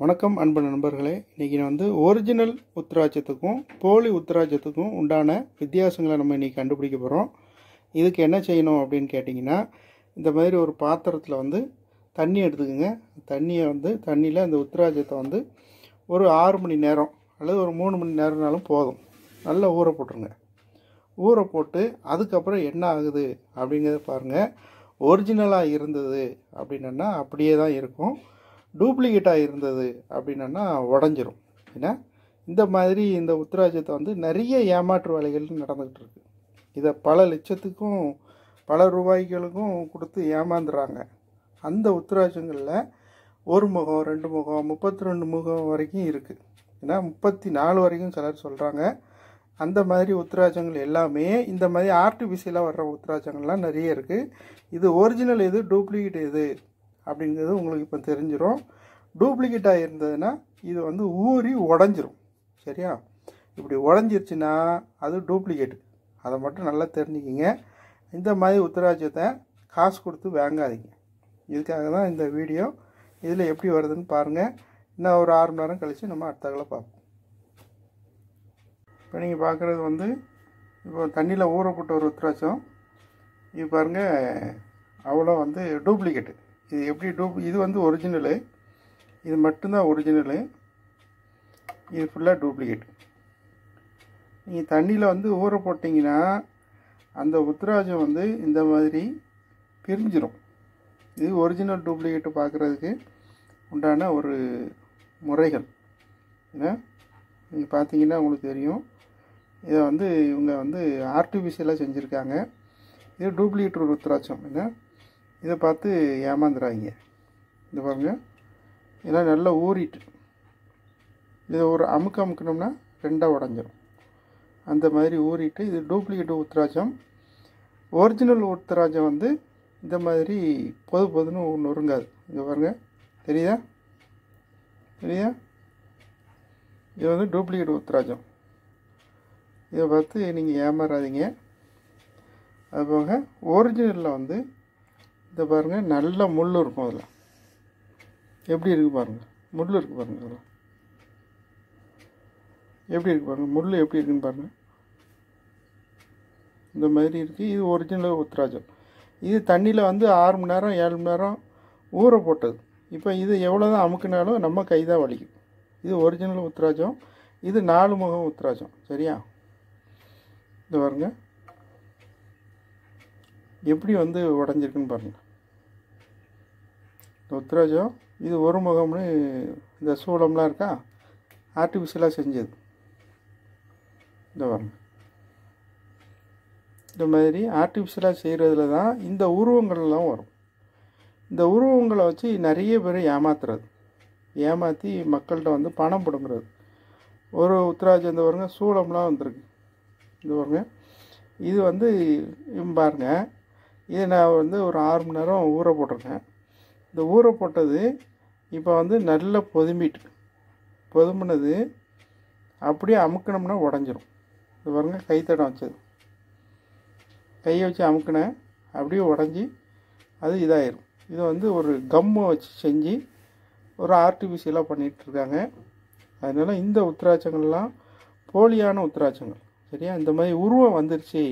வணக்கம் அன்பு நண்பர்களே. இன்றைக்கி நான் வந்து ஒரிஜினல் உத்தராட்சத்துக்கும் போலி உத்தராட்சத்துக்கும் உண்டான வித்தியாசங்களை நம்ம இன்றைக்கி கண்டுபிடிக்க போகிறோம் இதுக்கு என்ன செய்யணும் அப்படின்னு கேட்டிங்கன்னா இந்த மாதிரி ஒரு பாத்திரத்தில் வந்து தண்ணி எடுத்துக்கோங்க. தண்ணியை வந்து தண்ணியில் அந்த உத்திராட்சத்தை வந்து ஒரு ஆறு மணி நேரம் அல்லது ஒரு மூணு மணி நேரம்னாலும் போதும். நல்லா ஊற போட்டுருங்க. ஊற போட்டு அதுக்கப்புறம் என்ன ஆகுது அப்படிங்கிறத பாருங்கள் ஒரிஜினலாக இருந்தது அப்படின்னா அப்படியே தான் இருக்கும். டூப்ளிகேட்டாக இருந்தது அப்படின்னா உடஞ்சிரும். ஏன்னா இந்த மாதிரி இந்த உத்திராஜத்தை வந்து நிறைய ஏமாற்று வேலைகள் நடந்துக்கிட்டு இருக்கு. இதை பல லட்சத்துக்கும் பல ரூபாய்களுக்கும் கொடுத்து ஏமாந்துறாங்க. அந்த உத்திராட்சங்களில் ஒரு முகம் ரெண்டு முகம் முப்பத்தி ரெண்டு முகம் வரைக்கும் இருக்குது ஏன்னா முப்பத்தி நாலு வரைக்கும் சிலர் சொல்கிறாங்க அந்த மாதிரி உத்தராஜங்கள் எல்லாமே இந்த மாதிரி ஆர்டிஃபிஷியலாக வர்ற உத்தராஜங்கள்லாம் நிறைய இருக்குது இது ஒரிஜினல் எது டூப்ளிகேட் எது? அப்படிங்கிறது உங்களுக்கு இப்போ தெரிஞ்சிடும் டூப்ளிகேட்டாக இருந்ததுன்னா இது வந்து ஊறி உடஞ்சிரும். சரியா? இப்படி உடஞ்சிருச்சுன்னா அது டூப்ளிகேட் அதை மட்டும் நல்லா தெரிஞ்சுக்கிங்க. இந்த மாதிரி உத்திராட்சத்தை காசு கொடுத்து வாங்காதீங்க. இதுக்காக தான் இந்த வீடியோ. இதில் எப்படி வருதுன்னு பாருங்கள் இன்னும் ஒரு ஆறு மணி நேரம் கழித்து நம்ம அடுத்தகளை பார்ப்போம். இப்போ நீங்கள் பார்க்குறது வந்து இப்போ தண்ணியில் ஊறப்பட்ட ஒரு உத்திராட்சம் இது பாருங்கள் அவ்வளோ வந்து டூப்ளிகேட்டு இது எப்படி டூப் இது வந்து ஒரிஜினலு இது மட்டும்தான் ஒரிஜினலு இது ஃபுல்லாக டூப்ளிகேட் நீங்கள் தண்ணியில் வந்து ஊற போட்டிங்கன்னா அந்த உத்ராஜம் வந்து இந்த மாதிரி பிரிஞ்சிடும் இது ஒரிஜினல் டூப்ளிகேட்டு பார்க்குறதுக்கு உண்டான ஒரு முறைகள். ஏன்னா நீங்கள் பார்த்தீங்கன்னா உங்களுக்கு தெரியும். இதை வந்து இவங்க வந்து ஆர்டிஃபிஷியலாக செஞ்சுருக்காங்க. இது டூப்ளிகேட் ஒரு உத்திராட்சம் என்ன? இதை பார்த்து ஏமாந்துடாங்க இந்த பாருங்க. இதெல்லாம் நல்லா ஊறிட்டு. இதை ஒரு அமுக்கு அமுக்கணும்னா ரெண்டாக உடஞ்சிரும். அந்த மாதிரி ஊறிட்டு இது டூப்ளிகேட் உத்தராஜம். ஒரிஜினல் உத்தராஜம் வந்து இந்த மாதிரி பொது பொதுன்னு நொறுங்காது இங்கே பாருங்கள் தெரியுதா? தெரியுதா? இது வந்து டூப்ளிகேட் உத்தராஜம். இதை பார்த்து நீங்கள் ஏமாறாதீங்க. அதுபோக ஒரிஜினலில் வந்து இந்த பாருங்கள் நல்ல முள் இருக்கும் அதில். எப்படி இருக்குது பாருங்கள் முள் இருக்குது பாருங்கள் அதில். எப்படி இருக்குது பாருங்கள் முள் எப்படி இருக்குன்னு பாருங்கள் இந்த மாதிரி இருக்குது இது ஒரிஜினல் உத்ராஜம் இது தண்ணியில் வந்து ஆறு மணி நேரம் ஏழு மணி நேரம் ஊற போட்டது. இப்போ இது எவ்வளோ தான் அமுக்குனாலும் நம்ம கை தான் வலிக்கும். இது ஒரிஜினல் உத்ராஜம் இது நாலு முகம் உத்ராஜம் சரியா? இது பாருங்க. எப்படி வந்து உடஞ்சிருக்குன்னு பாருங்கள் உத்ராஜம் இது ஒரு முகம்னு இந்த சூளம்லாம் இருக்கா? ஆர்டிஃபிஷியலாக செஞ்சது. இந்த பாருங்க. இந்த மாதிரி ஆர்டிஃபிஷியலாக செய்கிறதுல தான் இந்த உருவங்கள்லாம் வரும். இந்த உருவங்களை வச்சு நிறைய பேர் ஏமாத்துறது. ஏமாற்றி மக்கள்கிட்ட வந்து பணம் பிடுங்குறது. ஒரு உத்தராஜம் இந்த வருங்க சூளம்லாம் வந்திருக்கு. இந்த வருங்க இது வந்து பாருங்க. இது நான் வந்து ஒரு ஆறு மணி நேரம் ஊற போட்டிருக்கேன். இந்த ஊற போட்டது இப்போ வந்து நல்லா பொதும்பிட்டு பொதும்புனது அப்படியே அமுக்கினோம்னா உடஞ்சிரும். இது பாருங்கள் கைத்தடம் வச்சது. கையை வச்சு அமுக்கினேன் அப்படியே உடஞ்சி அது இதாயிரும். இதை வந்து ஒரு கம்மை வச்சு செஞ்சு ஒரு ஆர்டிஃபிஷியலாக பண்ணிகிட்ருக்காங்க அதனால் இந்த உத்திராட்சங்கள்லாம் போலியான உத்திராட்சங்கள் சரியா? இந்த மாதிரி உருவம் வந்துருச்சு.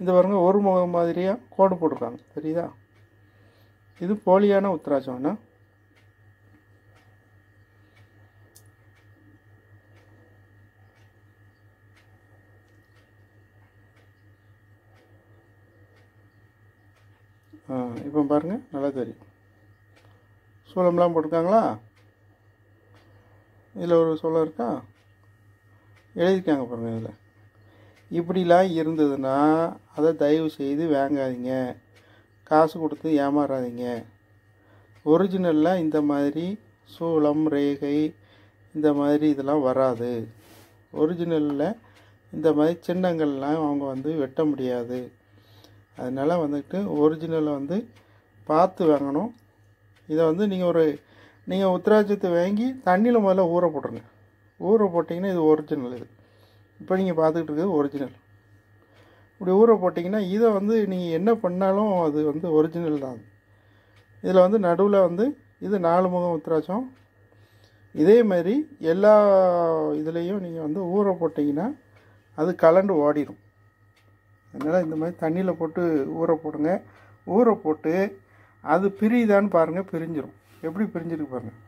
இந்த பாருங்கள் ஒரு முகம் மாதிரியாக கோடு போட்டிருக்காங்க சரிதான் இது போலியான உத்திராட்சம்னா ஆ இப்போ பாருங்கள் நல்லா தெரியும். சூளம்லாம் போட்டிருக்காங்களா? இதில் ஒரு சோளம் இருக்கா? எழுதியிருக்காங்க பாருங்கள் இதில். இப்படிலாம் இருந்ததுன்னா அதை தயவு செய்து வாங்காதீங்க. காசு கொடுத்து ஏமாறாதீங்க. ஒரிஜினலில் இந்த மாதிரி சூளம் ரேகை இந்த மாதிரி இதெல்லாம் வராது. ஒரிஜினலில் இந்த மாதிரி சின்னங்கள்லாம் அவங்க வந்து வெட்ட முடியாது. அதனால் வந்துட்டு ஒரிஜினலை வந்து பார்த்து வாங்கணும். இதை வந்து நீங்கள் ஒரு நீங்கள் உத்திராட்சத்தை வாங்கி தண்ணியில் முதல்ல ஊற போட்டுருங்க. ஊற போட்டிங்கன்னா இது ஒரிஜினல் இது. இப்போ நீங்கள் பார்த்துக்கிட்டு இருக்கிறது ஒரிஜினல் இப்படி ஊற போட்டிங்கன்னா இதை வந்து நீங்கள் என்ன பண்ணாலும் அது வந்து ஒரிஜினல் தான். இதில் வந்து நடுவில் வந்து இது நாலு முகம் உத்திராட்சம் இதே மாதிரி எல்லா இதுலேயும் நீங்கள் வந்து ஊற போட்டிங்கன்னா அது கலண்டு ஓடிடும் அதனால் இந்த மாதிரி தண்ணியில் போட்டு ஊற போடுங்க. ஊற போட்டு அது பிரியுதான்னு பாருங்கள் பிரிஞ்சிடும் எப்படி பிரிஞ்சிருக்கு பாருங்கள்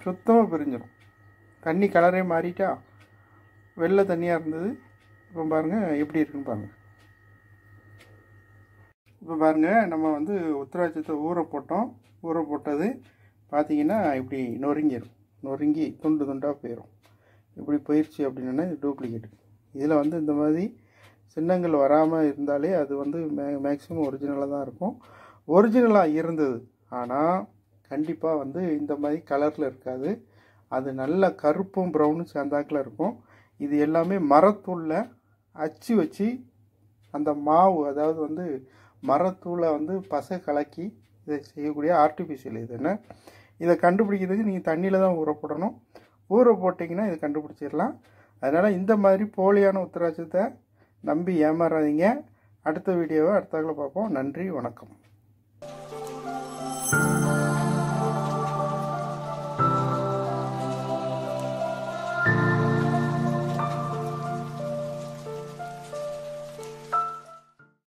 சுத்தமாக பிரிஞ்சிடும் தண்ணி கலரே மாறிட்டா வெள்ளை தண்ணியாக இருந்தது இப்போ பாருங்கள் எப்படி இருக்குன்னு பாருங்கள் இப்போ பாருங்கள் நம்ம வந்து உத்தராட்சத்தை ஊற போட்டோம். ஊற போட்டது பார்த்தீங்கன்னா இப்படி நொறுங்கிடும் நொறுங்கி துண்டு துண்டாக போயிடும் இப்படி போயிடுச்சு அப்படின்னா இது டூப்ளிகேட் இதில் வந்து இந்த மாதிரி சின்னங்கள் வராமல் இருந்தாலே அது வந்து மே மேக்ஸிமம் ஒரிஜினலாக தான் இருக்கும். ஒரிஜினலாக இருந்தது. ஆனால் கண்டிப்பாக வந்து இந்த மாதிரி கலரில் இருக்காது. அது நல்ல கருப்பும் ப்ரௌனும் சேர்ந்தாக்கில் இருக்கும். இது எல்லாமே மரத்தூளில் அச்சு வச்சு அந்த மாவு அதாவது வந்து மரத்தூளை வந்து பசை கலக்கி இதை செய்யக்கூடிய ஆர்டிஃபிஷியல் இது என்ன? இதை கண்டுபிடிக்கிறதுக்கு நீங்கள் தண்ணியில் தான் ஊற போடணும். ஊற போட்டிங்கன்னா இதை கண்டுபிடிச்சிடலாம். அதனால் இந்த மாதிரி போலியான உத்தராட்சத்தை நம்பி ஏமாறாதீங்க. அடுத்த வீடியோவை அடுத்தாக்கில் பார்ப்போம். நன்றி வணக்கம்.